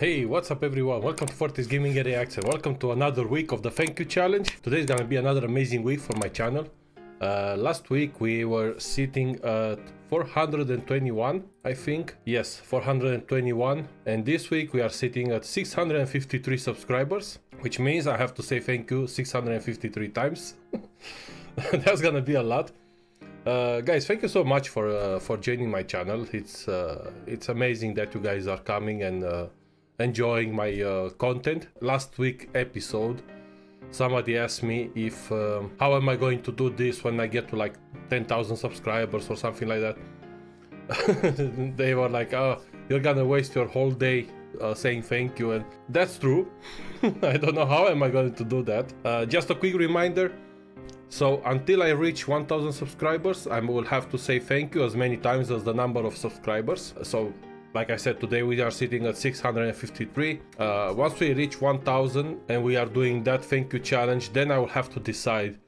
Hey, what's up everyone? Welcome to Vortex Gaming and Reacts and welcome to another week of the Thank You Challenge. Today is gonna be another amazing week for my channel. Uh, last week we were sitting at 421, I think. Yes, 421. And this week we are sitting at 653 subscribers, which means I have to say thank you 653 times. That's gonna be a lot. Uh, guys, thank you so much for uh, for joining my channel. It's uh, it's amazing that you guys are coming and uh, enjoying my uh, content. Last week episode, somebody asked me if um, how am I going to do this when I get to like 10,000 subscribers or something like that. they were like, "Oh, you're gonna waste your whole day uh, saying thank you," and that's true. I don't know how am I going to do that. Uh, just a quick reminder. So until I reach 1000 subscribers, I will have to say thank you as many times as the number of subscribers. So like I said, today we are sitting at 653. Uh, once we reach 1000 and we are doing that thank you challenge, then I will have to decide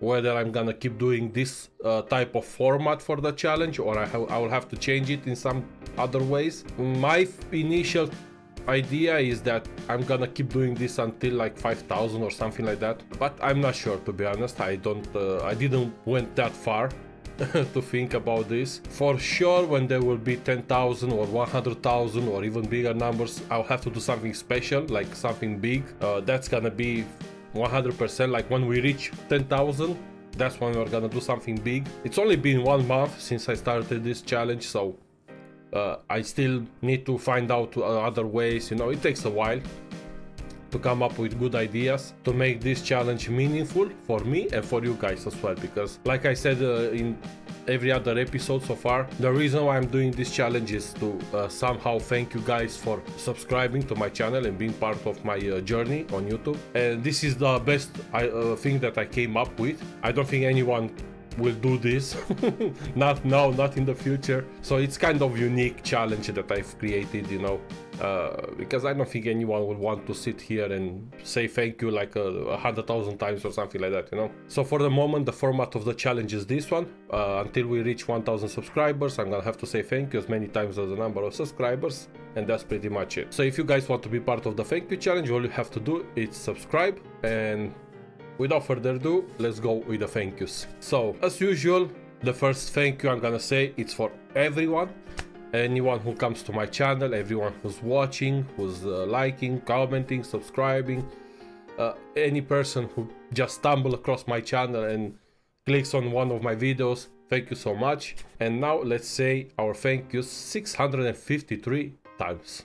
whether I'm gonna keep doing this uh, type of format for the challenge or I, I will have to change it in some other ways. My initial idea is that I'm gonna keep doing this until like 5000 or something like that but I'm not sure to be honest I don't uh, I didn't went that far to think about this. For sure when there will be 10,000 or 100,000 or even bigger numbers I'll have to do something special like something big. Uh, that's gonna be 100% like when we reach 10,000 that's when we're gonna do something big. It's only been one month since I started this challenge so uh, I still need to find out other ways you know it takes a while to come up with good ideas to make this challenge meaningful for me and for you guys as well because like I said uh, in every other episode so far the reason why I'm doing this challenge is to uh, somehow thank you guys for subscribing to my channel and being part of my uh, journey on YouTube. And this is the best uh, thing that I came up with. I don't think anyone will do this. Not now not in the future. So it's kind of unique challenge that i've created you know uh, because i don't think anyone would want to sit here and say thank you like a, hundred thousand times or something like that you know so for the moment the format of the challenge is this one uh, until we reach 1000 subscribers i'm gonna have to say thank you as many times as the number of subscribers and that's pretty much it so if you guys want to be part of the thank you challenge all you have to do is subscribe and without further ado, let's go with the thank yous. So, as usual, the first thank you I'm gonna say it's for everyone. Anyone who comes to my channel, everyone who's watching, who's uh, liking, commenting, subscribing, uh, any person who just stumbled across my channel and clicks on one of my videos, thank you so much. And now let's say our thank yous 653 times.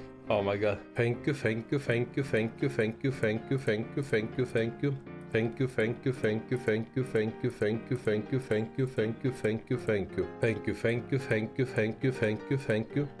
Oh my god. Thank you, thank you, thank you, thank you, thank you, thank you, thank you, thank you, thank you. Thank you, thank you, thank you, thank you, thank you, thank you, thank you, thank you, thank you, thank you, thank you. Thank you, thank you, thank you, thank you, thank you, thank you.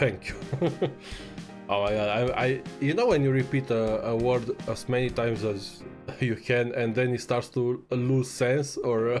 oh my god, I, I, you know when you repeat a, a word as many times as you can and then it starts to lose sense or uh,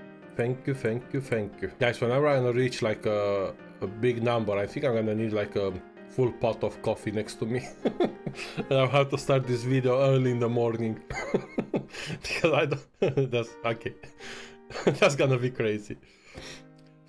Guys, whenever I reach like a, a big number, I think I'm gonna need like a full pot of coffee next to me. and I'll have to start this video early in the morning. because I don't that's okay. that's gonna be crazy.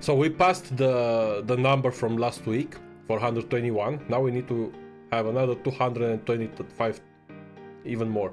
So we passed the the number from last week, 421. Now we need to have another 225, even more.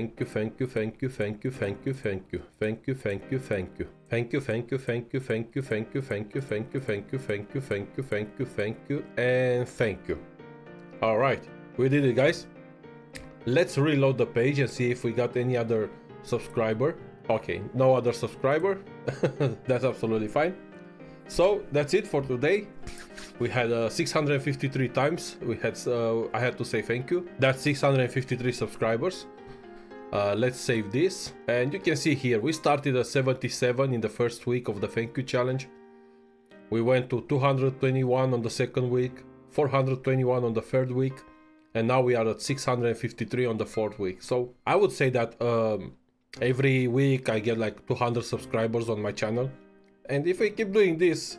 thank you, thank you, thank you, thank you, thank you, thank you. Thank you, thank you, thank you. Thank you, thank you, thank you, thank you, thank you, thank you, thank you, thank you, thank you, thank you, thank you, thank you, and thank you. All right, we did it, guys. Let's reload the page and see if we got any other subscriber. Okay, no other subscriber. That's absolutely fine. So that's it for today. We had uh, 653 times. We had uh, I had to say thank you. That's 653 subscribers. Uh, let's save this. And you can see here, we started at 77 in the first week of the thank you challenge. We went to 221 on the second week, 421 on the third week, and now we are at 653 on the fourth week. So I would say that um, every week I get like 200 subscribers on my channel. And if we keep doing this,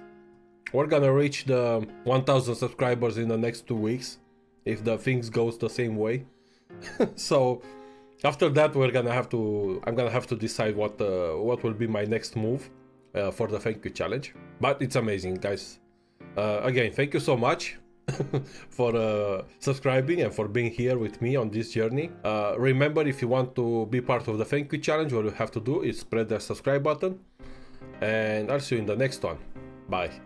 we're gonna reach the 1000 subscribers in the next two weeks if the things goes the same way. so after that we're gonna have to i'm gonna have to decide what uh, what will be my next move uh, for the thank you challenge. But it's amazing guys. Uh, again thank you so much for uh, subscribing and for being here with me on this journey. Uh, remember if you want to be part of the thank you challenge what you have to do is press the subscribe button. And i'll see you in the next one. Bye